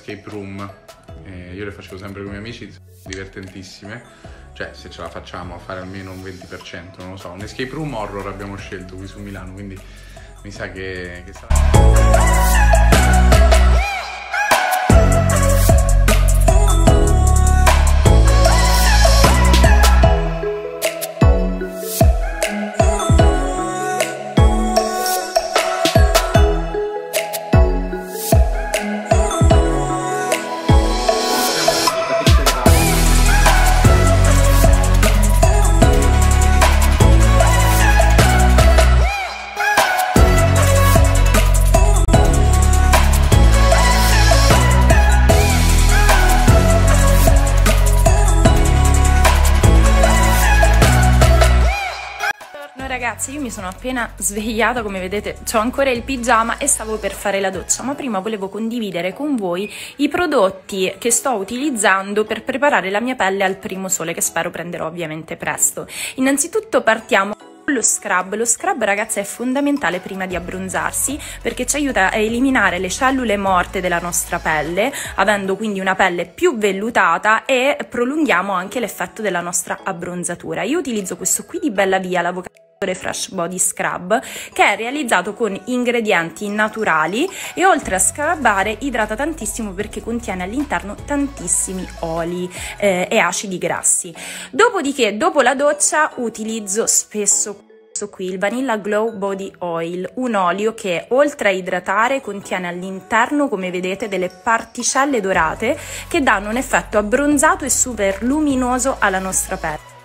escape room, eh, io le facevo sempre con i miei amici, divertentissime, cioè se ce la facciamo a fare almeno un 20%, non lo so, un escape room horror abbiamo scelto qui su Milano, quindi mi sa che, che sarà... ragazzi io mi sono appena svegliata come vedete ho ancora il pigiama e stavo per fare la doccia ma prima volevo condividere con voi i prodotti che sto utilizzando per preparare la mia pelle al primo sole che spero prenderò ovviamente presto innanzitutto partiamo lo scrub. Lo scrub ragazzi è fondamentale prima di abbronzarsi perché ci aiuta a eliminare le cellule morte della nostra pelle, avendo quindi una pelle più vellutata e prolunghiamo anche l'effetto della nostra abbronzatura. Io utilizzo questo qui di Bella Via, l'avocado Fresh Body Scrub che è realizzato con ingredienti naturali e oltre a scrubbare idrata tantissimo perché contiene all'interno tantissimi oli eh, e acidi grassi. Dopodiché dopo la doccia utilizzo spesso qui il Vanilla Glow Body Oil, un olio che oltre a idratare contiene all'interno come vedete delle particelle dorate che danno un effetto abbronzato e super luminoso alla nostra pelle.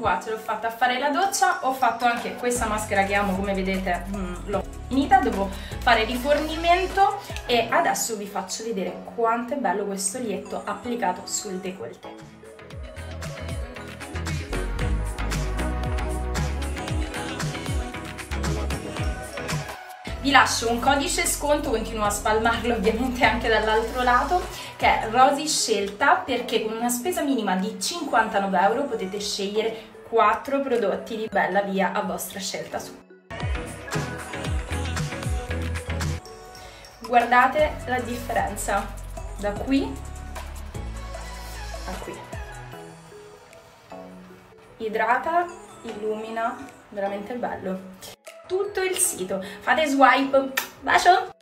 Qua ce l'ho fatta fare la doccia ho fatto anche questa maschera che amo come vedete mm, l'ho finita. Devo fare rifornimento e adesso vi faccio vedere quanto è bello questo lietto applicato sul décolleté. Vi lascio un codice sconto, continuo a spalmarlo ovviamente anche dall'altro lato, che è Rosy Scelta, perché con una spesa minima di 59 euro potete scegliere 4 prodotti di Bella Via a vostra scelta. Guardate la differenza da qui a qui. Idrata, illumina, veramente bello tutto il sito. Fate swipe. Bacio!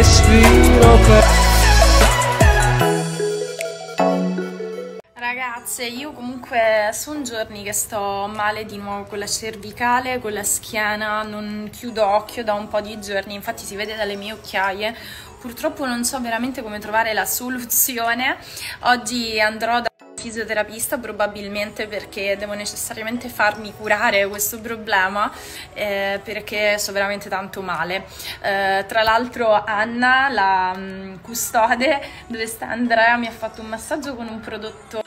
Respiro. Ragazze, io comunque sono giorni che sto male di nuovo con la cervicale, con la schiena, non chiudo occhio da un po' di giorni, infatti si vede dalle mie occhiaie. Purtroppo non so veramente come trovare la soluzione. Oggi andrò da fisioterapista probabilmente perché devo necessariamente farmi curare questo problema eh, perché sto veramente tanto male. Eh, tra l'altro Anna, la um, custode dove sta Andrea, mi ha fatto un massaggio con un prodotto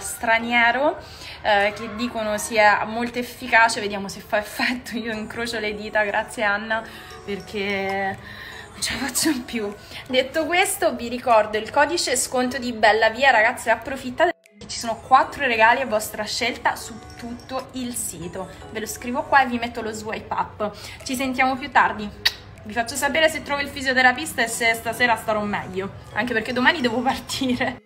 straniero eh, che dicono sia molto efficace, vediamo se fa effetto, io incrocio le dita, grazie Anna perché non ce la faccio più. Detto questo vi ricordo il codice sconto di Bella Via ragazzi approfittate ci sono quattro regali a vostra scelta su tutto il sito. Ve lo scrivo qua e vi metto lo swipe up. Ci sentiamo più tardi. Vi faccio sapere se trovo il fisioterapista e se stasera starò meglio, anche perché domani devo partire.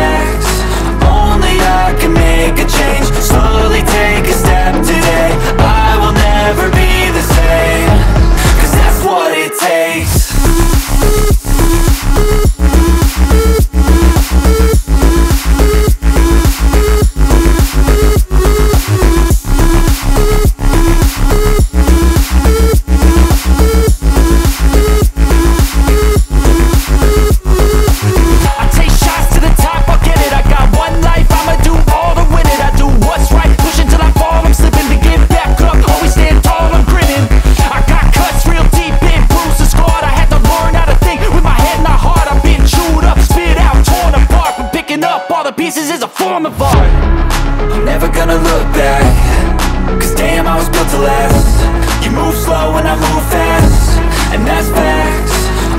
I was built to last. You move slow and I move fast. And that's facts.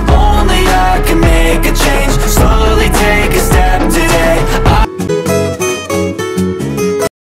Only I can make a change. Slowly take a step today. I